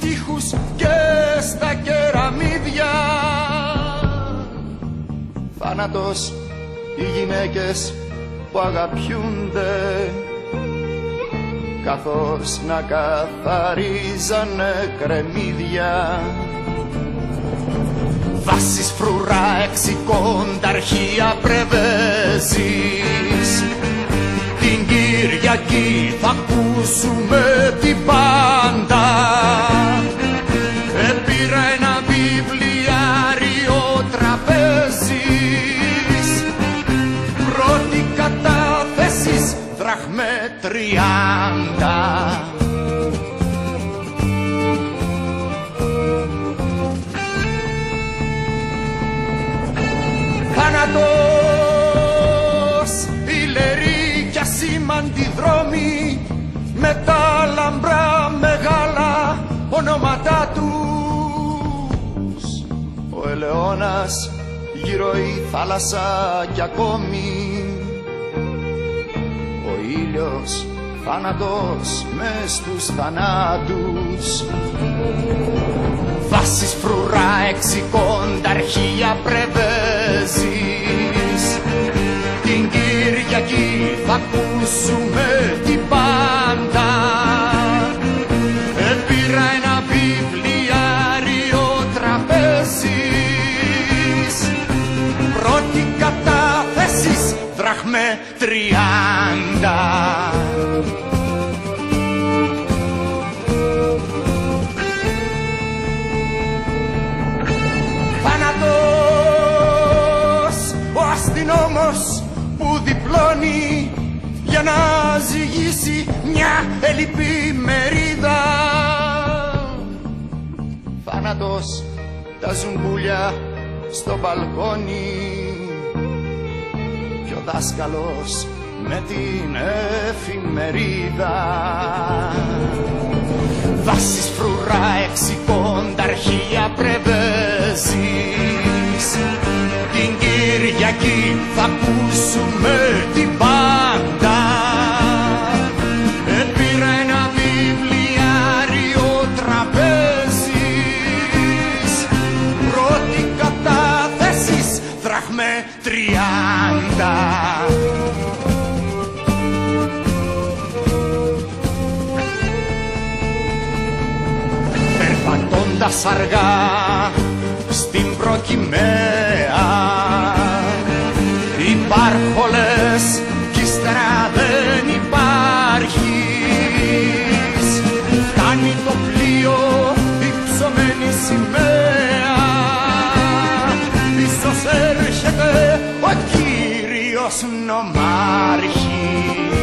τείχους και στα κεραμίδια. Θάνατος οι γυναίκες που αγαπιούνται καθώς να καθαρίζανε κρεμμύδια. Βάσεις φρουρά εξικόνταρχία πρεβέζεις. Την Κυριακή θα ακούσουμε την πάντα κατάθεσης δραχμέ τριάντα. Θάνατος ηλεροί κι ασήμαντοι δρόμοι με τα λαμπρά μεγάλα ονόματά τους. Ο ελαιώνας γύρω η θάλασσα κι ακόμη ο ήλιος θάνατος μες στους θανάτους. Βάσεις φρουρά εξικόνταρχία πρεβέζεις. Την Κυριακή θα ακούσουμε δραχμέ τριάντα. Θάνατος ο αστυνόμος που διπλώνει για να ζυγίσει μια ελλειπή μερίδα. Θάνατος τα ζουμπούλια στο μπαλκόνι και ο δάσκαλος με την εφημερίδα. Βάσεις φρουρά εξικόνταρχία πρεβέζεις. Την Κυριακή θα δραχμέ τριάντα. Περπατώντας αργά στην προκυμαία ο κύριος νομάρχης